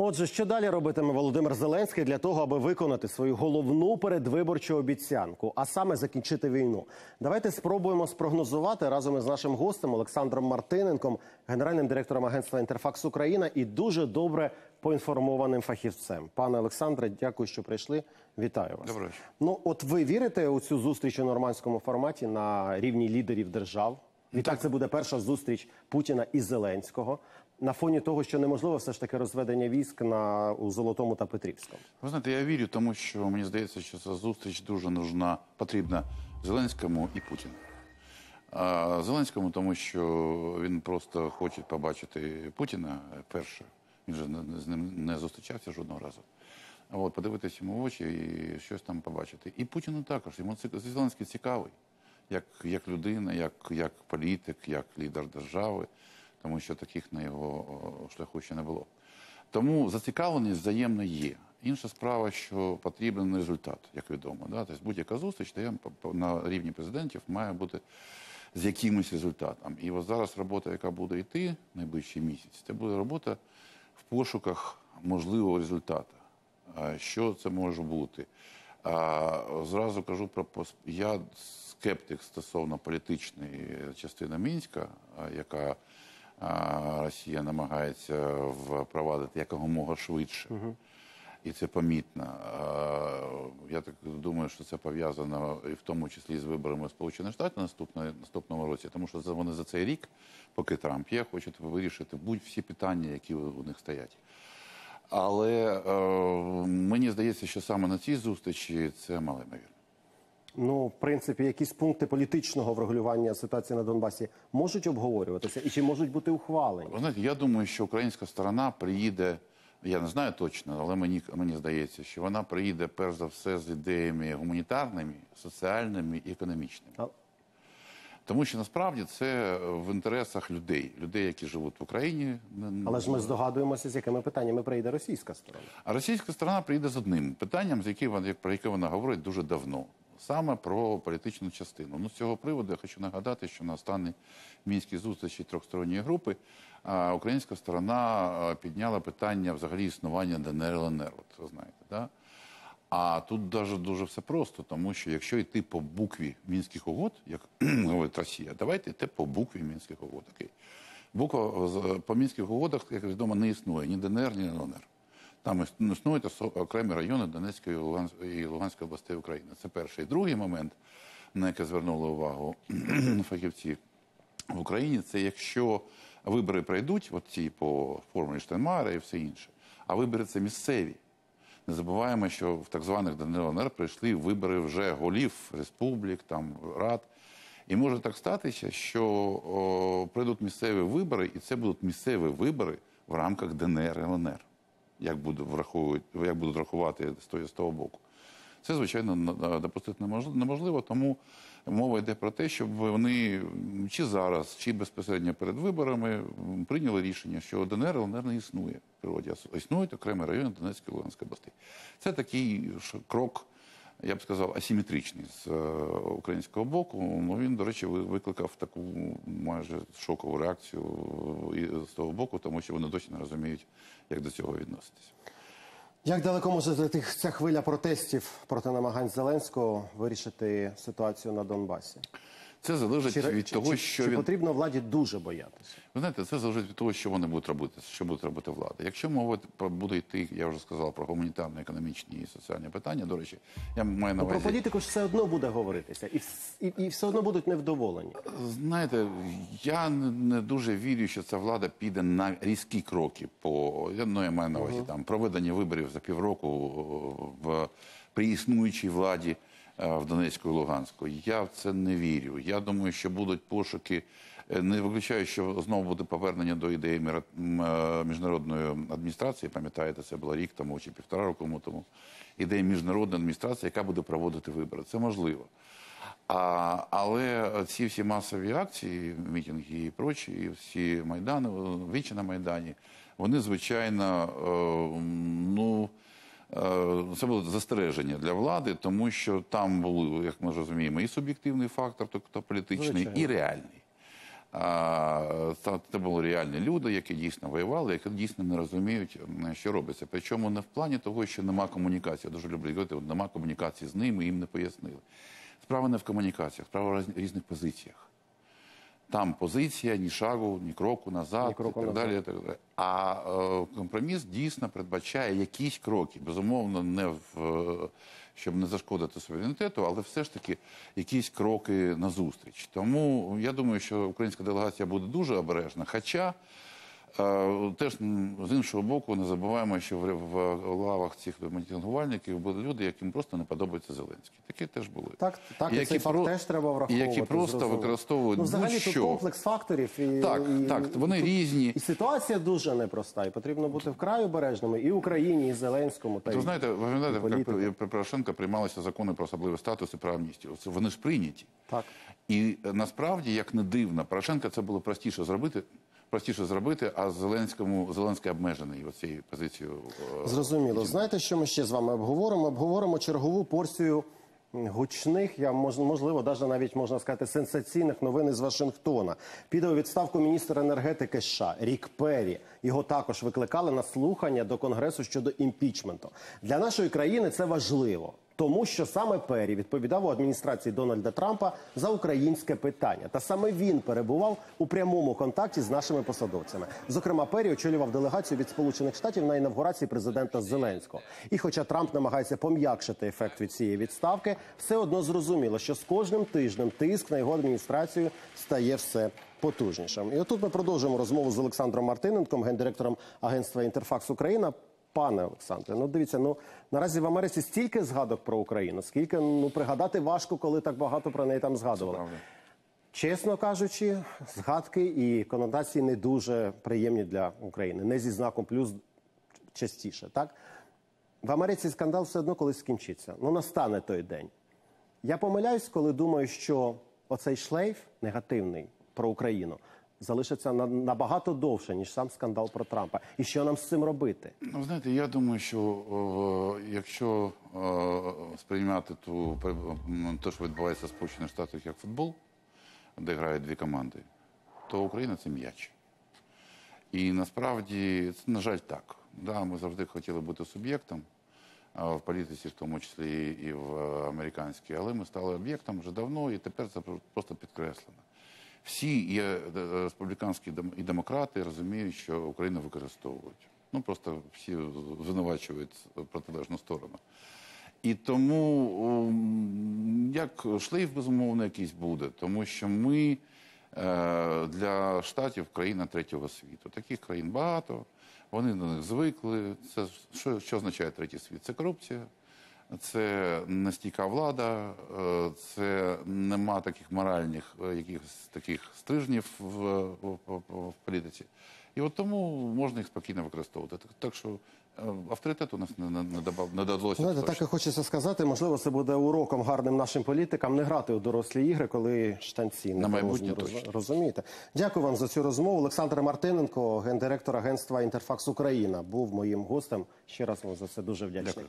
Отже, що далі робитиме Володимир Зеленський для того, аби виконати свою головну передвиборчу обіцянку, а саме закінчити війну? Давайте спробуємо спрогнозувати разом із нашим гостем Олександром Мартиненком, генеральним директором агентства Інтерфакс Україна і дуже добре поінформованим фахівцем. Пане Олександре, дякую, що прийшли. Вітаю вас. Вечора. Ну, от ви вірите у цю зустріч у нормандському форматі на рівні лідерів держав? Відтак, це буде перша зустріч Путіна і Зеленського на фоні того, що неможливо все ж таки розведення військ на у Золотому та Петрівському. Ви знаєте, я вірю, тому що мені здається, що ця зустріч дуже нужна, потрібна Зеленському і Путіну. А Зеленському, тому що він просто хоче побачити Путіна перше. Він же з ним не зустрічався жодного разу. От, подивитися йому в очі і щось там побачити. І Путіну також. Йому Зеленський цікавий, як, як людина, як, як політик, як лідер держави, тому що таких на його шляху ще не було. Тому зацікавленість взаємно є. Інша справа, що потрібен результат, як відомо. Да? Тобто будь-яка зустріч на рівні президентів має бути з якимось результатом. І от зараз робота, яка буде йти найближчий місяць, це буде робота в пошуках можливого результату. Що це може бути? Зразу кажу про я скептик стосовно політичної частини Мінська, яка Росія намагається впровадити якомога швидше. І це помітно. Я так думаю, що це пов'язано і в тому числі з виборами Сполучених Штатів наступного, наступного році, тому що за- вони за цей рік, поки Трамп є, хочуть вирішити будь-всі питання, які у них стоять. Але е, мені здається, що саме на цій зустрічі це малоймовірно. Ну, в принципі, якісь пункти політичного врегулювання ситуації на Донбасі можуть обговорюватися і чи можуть бути ухвалені? Ви знаєте, я думаю, що українська сторона приїде. Я не знаю точно, але мені мені здається, що вона приїде перш за все з ідеями гуманітарними, соціальними і економічними. А- Тому що насправді це в інтересах людей, людей, які живуть в Україні. Але ж ми здогадуємося, з якими питаннями прийде російська сторона. А російська сторона прийде з одним питанням, з яким про яке вона говорить дуже давно, саме про політичну частину. Ну з цього приводу я хочу нагадати, що на останній мінській зустрічі трьохсторонньої групи українська сторона підняла питання взагалі існування ДНР ЛНР. От знаєте, да? А тут даже дуже все просто, тому що якщо йти по букві мінських угод, як говорить Росія, давайте йти по букві мінських угод. Окей. Буква по мінських угодах, як відомо, не існує ні ДНР, ні ЛНР. Там існують окремі райони Донецької і Луганської областей України. Це перший. І другий момент, на який звернули увагу фахівці в Україні, це якщо вибори пройдуть, от ці по формулі Штайнмайера і все інше, а вибори це місцеві. Не забуваємо, що в так званих ДНР прийшли вибори вже голів республік, там рад. І може так статися, що о, прийдуть місцеві вибори, і це будуть місцеві вибори в рамках ДНР ЛНР. Як будуть враховувати, як будуть рахувати з того, боку. Це, звичайно, допустити неможливо, тому мова йде про те, щоб вони чи зараз, чи безпосередньо перед виборами прийняли рішення, що ДНР ЛНР не існує в природі, а існують окремі райони Донецької і Луганської областей. Це такий крок, я б сказав, асиметричний з е, українського боку. Ну він, до речі, ви- викликав таку майже шокову реакцію і з того боку, тому що вони досі не розуміють, як до цього відноситись. Як далеко може зайти ця хвиля протестів проти намагань Зеленського вирішити ситуацію на Донбасі? Це залежить Чи, від чи, того, чи, що чи він потрібно владі дуже боятися? Ви знаєте, це залежить від того, що вони будуть робити, що буде робити влада. Якщо мова буде йти, я вже сказав про гуманітарні, економічні і соціальні питання. До речі, я маю на Ну, про політику ж все одно буде говоритися, і, і, і все одно будуть невдоволені. Знаєте, я не, дуже вірю, що ця влада піде на різкі кроки по ну, я маю на увазі там проведення виборів за півроку в при існуючій владі в Донецьку і Луганську. Я в це не вірю. Я думаю, що будуть пошуки. Е, Не виключаю, що знову буде повернення до ідеї е, міжнародної адміністрації. Пам'ятаєте, це було рік тому чи півтора року тому. Ідея міжнародної адміністрації, яка буде проводити вибори. Це можливо. А, але ці всі масові акції, мітинги і прочі, і всі майдани, вічі на Майдані, вони, звичайно, е, ну, е, це було застереження для влади, тому що там були, як ми розуміємо, і суб'єктивний фактор, тобто політичний, Звичайно. і реальний. Це були реальні люди, які дійсно воювали, які дійсно не розуміють, що робиться. Причому не в плані того, що нема комунікації. Я дуже люблю говорити, нема комунікації з ними, їм не пояснили. Справа не в комунікаціях, справа в різних позиціях. Там позиція ні шагу, ні кроку назад, Ні кроку і так назад. далі. і так далі. А е, компроміс дійсно передбачає якісь кроки. Безумовно, не в е, щоб не зашкодити суверенітету, але все ж таки якісь кроки назустріч. Тому я думаю, що українська делегація буде дуже обережна. Хоча теж з іншого боку не забуваємо, що в, лавах цих мітингувальників були люди, яким просто не подобається Зеленський. Такі теж були. Так, так, і які цей факт про- теж треба враховувати. Які просто зрозуміло. використовують ну, взагалі тут будь-що. комплекс факторів. І, Так, і, так, вони тут- різні. І ситуація дуже непроста. І потрібно бути вкрай обережними і Україні, і Зеленському. Та Ви знаєте, ви політику. як при Порошенка приймалися закони про особливий статус і про амністію. Вони ж прийняті. Так. І насправді, як не дивно, Порошенка це було простіше зробити, простіше зробити, а Зеленському Зеленський обмежений оцією позицією. е, Зрозуміло. Знаєте, що ми ще з вами обговоримо? Обговоримо чергову порцію гучних, я мож- можливо, даже навіть можна сказати, сенсаційних новин із Вашингтона. Піде у відставку міністр енергетики США Рік Перрі. Його також викликали на слухання до конгресу щодо імпічменту. Для нашої країни це важливо. Тому що саме Перрі відповідав у адміністрації Дональда Трампа за українське питання, та саме він перебував у прямому контакті з нашими посадовцями. Зокрема, Перрі очолював делегацію від Сполучених Штатів на інавгурації президента Зеленського. І, хоча Трамп намагається пом'якшити ефект від цієї відставки, все одно зрозуміло, що з кожним тижнем тиск на його адміністрацію стає все потужнішим. І отут ми продовжуємо розмову з Олександром Мартиненком, гендиректором агентства Інтерфакс Україна. Пане Олександре, ну дивіться, ну наразі в Америці стільки згадок про Україну, скільки ну пригадати важко, коли так багато про неї там згадували. Чесно кажучи, згадки і конотації не дуже приємні для України, не зі знаком плюс частіше. Так в Америці скандал все одно колись скінчиться. Ну настане той день. Я помиляюсь, коли думаю, що оцей шлейф негативний про Україну залишиться на- набагато довше, ніж сам скандал про Трампа. І що нам з цим робити? Ну, знаєте, я думаю, що е, якщо е, сприймати ту те, що відбувається в Сполучених Штатах як футбол, де грають дві команди, то Україна це м'яч. І насправді це, на жаль, так. Да, ми завжди хотіли бути суб'єктом в політиці, в тому числі і в американській, але ми стали об'єктом вже давно, і тепер це просто підкреслено. Всі і е, республіканські і демократи розуміють, що Україну використовують. Ну просто всі звинувачують протилежну сторону. І тому як шлейф безумовно якийсь буде, тому що ми е, для штатів країна третього світу. Таких країн багато, вони до них звикли. Це що, що означає третій світ? Це корупція, це нестійка влада, е, це нема таких моральних е, якихось таких стрижнів в, в, в, в політиці. І от тому можна їх спокійно використовувати. Так, так що е, авторитет у нас не, не, не, добав- не додалося. Знаєте, так і хочеться сказати, можливо, це буде уроком гарним нашим політикам не грати у дорослі ігри, коли штанці не На майбутнє роз- точно. розумієте. Дякую вам за цю розмову. Олександр Мартиненко, гендиректор агентства Інтерфакс Україна, був моїм гостем. Ще раз вам за це дуже вдячний. Дякую.